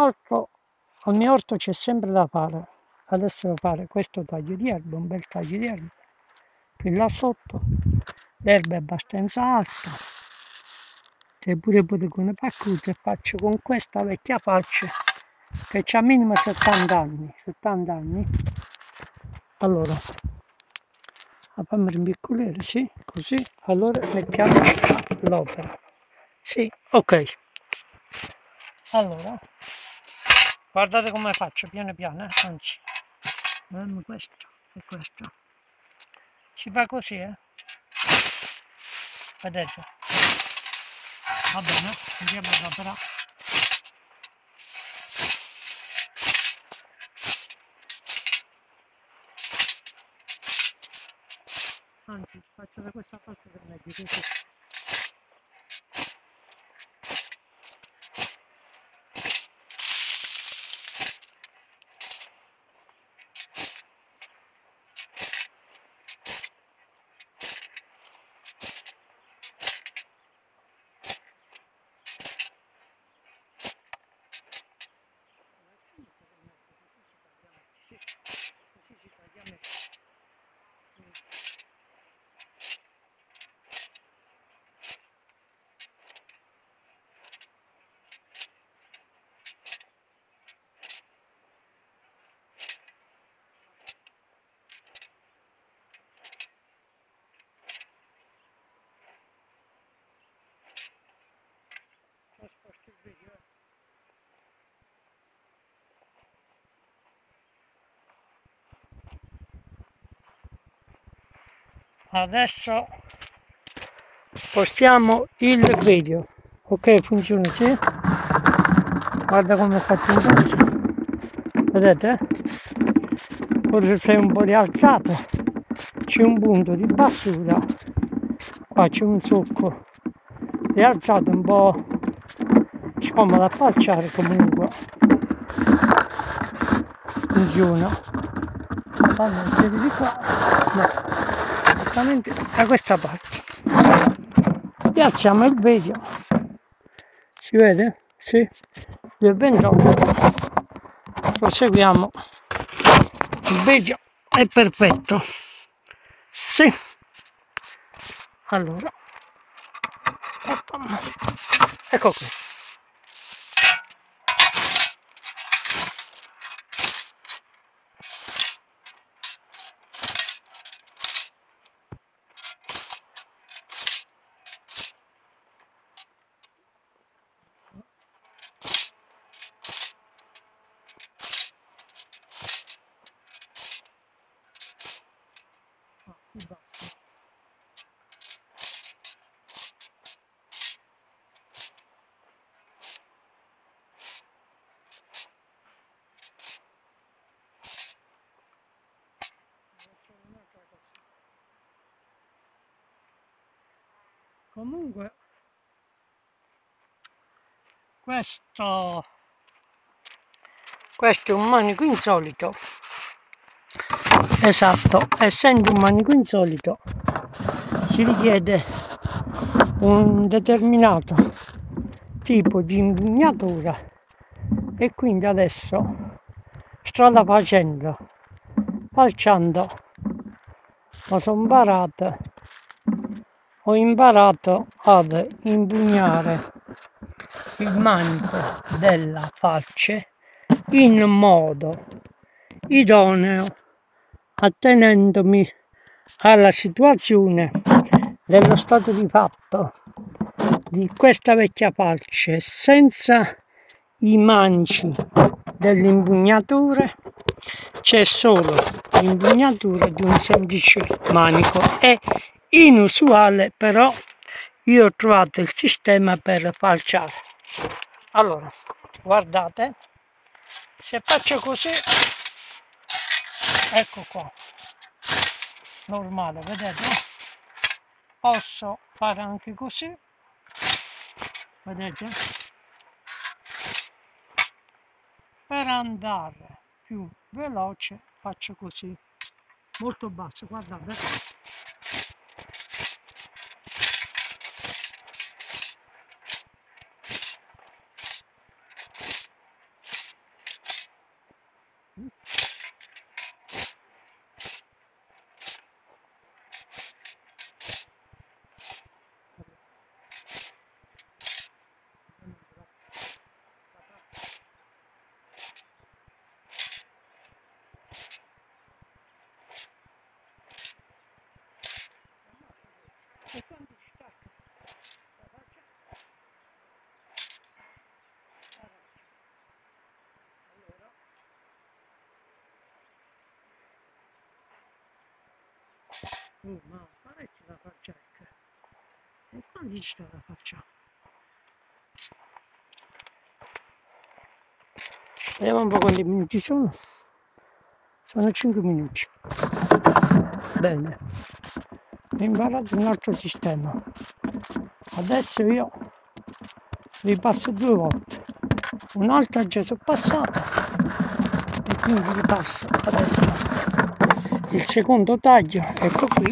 orto, al mio orto c'è sempre da fare. Adesso fare questo taglio di erba un bel taglio di erba. Qui là sotto l'erba è abbastanza alta. Se pure pure con paccute faccio con questa vecchia falce che ha minimo 70 anni 70 anni. Allora fammi rimpiccolire sì così. Allora mettiamo l'opera. Sì ok allora. Guardate come faccio piano piano eh? anzi. Vediamo questo e questo. Si fa così eh. Vedete? Va bene andiamo all'opera anzi faccio da questa parte per me così adesso spostiamo il video. Ok funziona sì. Guarda come ho fatto in basso. Vedete? Forse sei un po' rialzato. C'è un punto di basura. Qua c'è un succo. Rialzato un po' scomodo a falciare comunque. Funziona. Allora di qua. No esattamente da questa parte. Piazziamo il video si vede? sì. Del 28 proseguiamo. Il video è perfetto. Sì. Allora. Ecco qui comunque questo questo è un manico insolito. Esatto essendo un manico insolito si richiede un determinato tipo di impugnatura e quindi adesso strada facendo falciando ma sono barato ho imparato ad impugnare il manico della falce in modo idoneo attenendomi alla situazione dello stato di fatto di questa vecchia falce senza i manci delle impugnature c'è solo l'impugnatura di un semplice manico. E inusuale però io ho trovato il sistema per falciare. Allora guardate se faccio così ecco qua. Normale vedete? Posso fare anche così vedete? Per andare più veloce faccio così molto basso guardate Oh ma parecchio la faccia ecco. E quando sta la faccia? Vediamo un po' quanti minuti sono. Sono 5 minuti. Bene. Imparato un altro sistema. Adesso io ripasso due volte. Un'altra già sono passata e quindi ripasso adesso il secondo taglio ecco qui